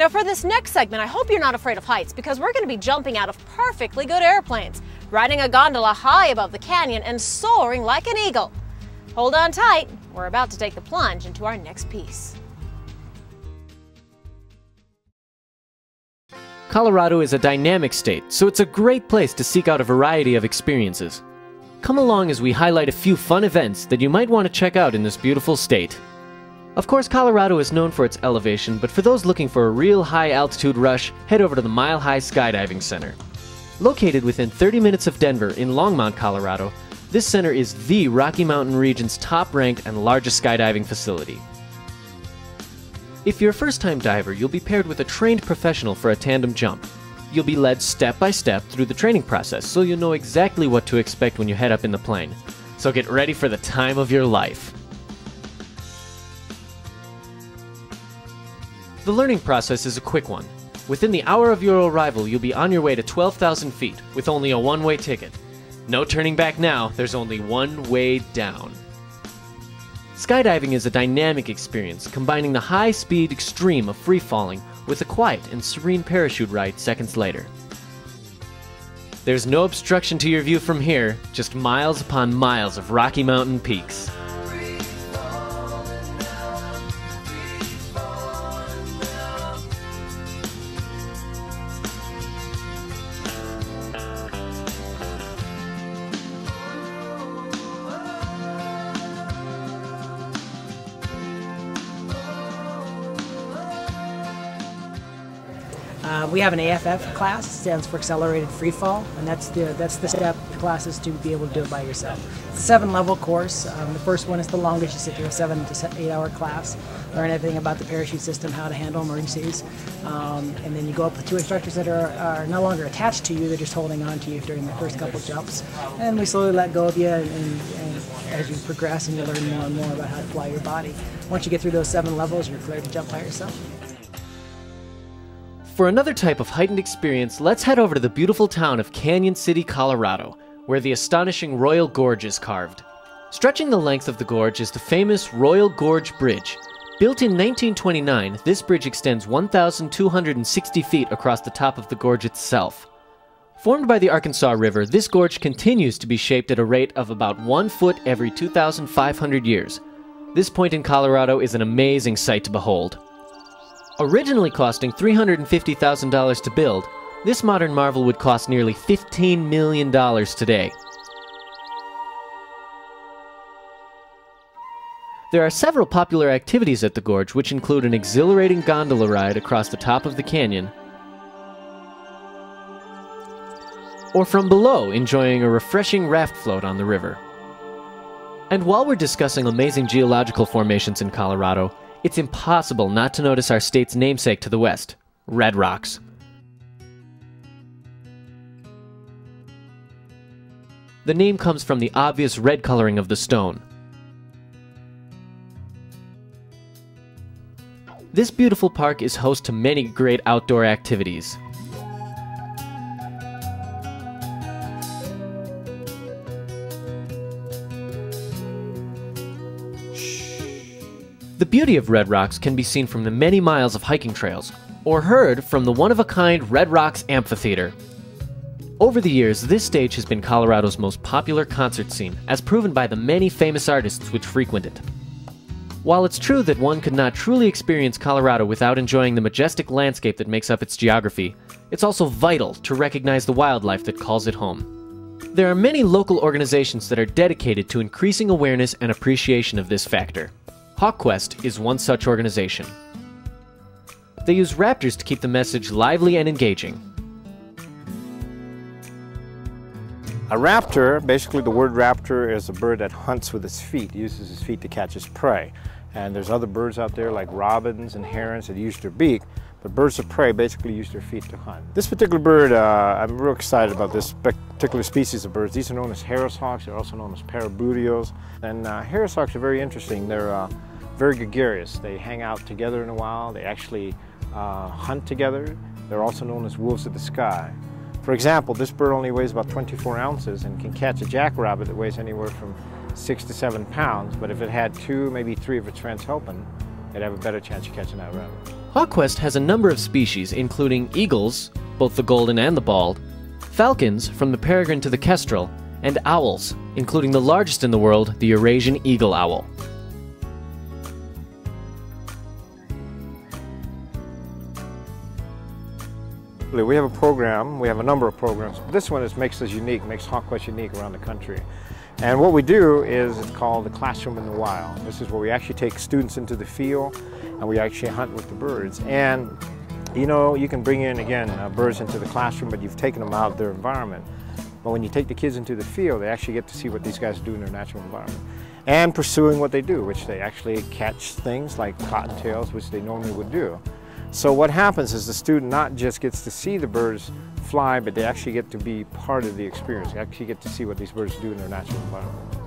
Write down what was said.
Now for this next segment, I hope you're not afraid of heights because we're going to be jumping out of perfectly good airplanes, riding a gondola high above the canyon and soaring like an eagle. Hold on tight, we're about to take the plunge into our next piece. Colorado is a dynamic state, so it's a great place to seek out a variety of experiences. Come along as we highlight a few fun events that you might want to check out in this beautiful state. Of course, Colorado is known for its elevation, but for those looking for a real high altitude rush, head over to the Mile High Skydiving Center. Located within 30 minutes of Denver in Longmont, Colorado, this center is the Rocky Mountain region's top ranked and largest skydiving facility. If you're a first time diver, you'll be paired with a trained professional for a tandem jump. You'll be led step by step through the training process so you'll know exactly what to expect when you head up in the plane. So get ready for the time of your life. The learning process is a quick one. Within the hour of your arrival, you'll be on your way to 12,000 feet with only a one way ticket. No turning back now, there's only one way down. Skydiving is a dynamic experience, combining the high speed extreme of free falling with a quiet and serene parachute ride seconds later. There's no obstruction to your view from here, just miles upon miles of Rocky Mountain peaks. Uh, we have an AFF class, stands for Accelerated Free Fall, and that's the that's the step classes to be able to do it by yourself. It's a seven-level course. Um, the first one is the longest. You sit through a seven to eight-hour class, learn everything about the parachute system, how to handle emergencies, um, and then you go up with two instructors that are, are no longer attached to you; they're just holding on to you during the first couple jumps, and we slowly let go of you, and, and, as you progress and you learn more and more about how to fly your body. Once you get through those seven levels, you're cleared to jump by yourself. For another type of heightened experience, let's head over to the beautiful town of Cañon City, Colorado, where the astonishing Royal Gorge is carved. Stretching the length of the gorge is the famous Royal Gorge Bridge. Built in 1929, this bridge extends 1,260 feet across the top of the gorge itself. Formed by the Arkansas River, this gorge continues to be shaped at a rate of about one foot every 2,500 years. This point in Colorado is an amazing sight to behold. Originally costing $350,000 to build, this modern marvel would cost nearly $15 million today. There are several popular activities at the gorge, which include an exhilarating gondola ride across the top of the canyon, or from below enjoying a refreshing raft float on the river. And while we're discussing amazing geological formations in Colorado, it's impossible not to notice our state's namesake to the west, Red Rocks. The name comes from the obvious red coloring of the stone. This beautiful park is host to many great outdoor activities. The beauty of Red Rocks can be seen from the many miles of hiking trails, or heard from the one of a kind Red Rocks Amphitheater. Over the years, this stage has been Colorado's most popular concert scene, as proven by the many famous artists which frequent it. While it's true that one could not truly experience Colorado without enjoying the majestic landscape that makes up its geography, it's also vital to recognize the wildlife that calls it home. There are many local organizations that are dedicated to increasing awareness and appreciation of this factor. HawkQuest is one such organization. They use raptors to keep the message lively and engaging. A raptor, basically the word raptor is a bird that hunts with its feet, uses its feet to catch its prey. And there's other birds out there like robins and herons that use their beak, but birds of prey basically use their feet to hunt. This particular bird, uh, I'm real excited about this particular species of birds. These are known as harris hawks, they're also known as parabuteos. And uh, harris hawks are very interesting. They're uh, very gregarious. They hang out together in a while. They actually uh, hunt together. They're also known as wolves of the sky. For example, this bird only weighs about 24 ounces and can catch a jackrabbit that weighs anywhere from six to seven pounds, but if it had two, maybe three of its friends helping, it'd have a better chance of catching that rabbit. HawkQuest has a number of species, including eagles, both the golden and the bald, falcons, from the peregrine to the kestrel, and owls, including the largest in the world, the Eurasian eagle owl. We have a program, we have a number of programs. This one is, makes us unique, makes HawkQuest unique around the country. And what we do is it's called the Classroom in the Wild. This is where we actually take students into the field and we actually hunt with the birds. And you know, you can bring in, again, uh, birds into the classroom, but you've taken them out of their environment. But when you take the kids into the field, they actually get to see what these guys do in their natural environment. And pursuing what they do, which they actually catch things like cottontails, which they normally would do. So what happens is the student not just gets to see the birds fly, but they actually get to be part of the experience. They actually get to see what these birds do in their natural environment.